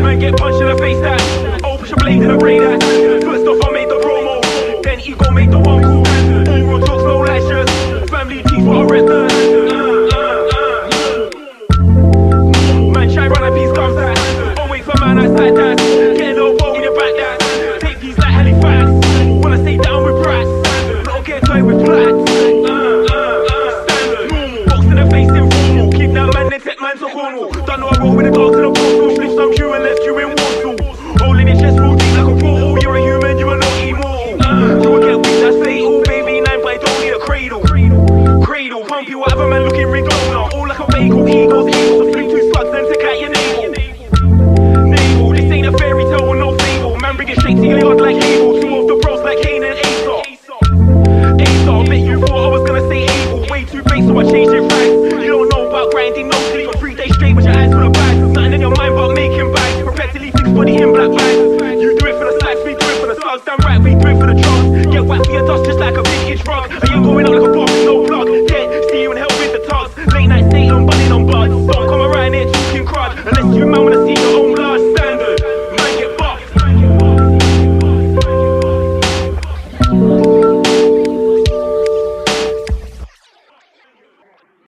Man get punched in the face that Oh, push a blade in the brain that First off I made the promo Then ego made the one Cornwall. Don't know I roll with the glass and a bottle. Split some you and left you in Warsaw. Holding your chest real deep like a portal. You're a human, you are not immortal. Uh, you will get weak, that's fatal. Baby, nine by don't a cradle. Cradle, pump you out of a man looking Rihanna. All like a bagel, eagles, eagles. Fling two slugs, then to out your navel. Navel, this ain't a fairy tale or no fable. Man, bring it straight to your yard like evil. Two of the bros like Kane and Aesop. Aesop, bet you thought I was gonna say evil. Way too fake, so I changed it right. You don't know about grinding, no cause done right, we bring for the drugs. Get whacked for your dust just like a vintage rug.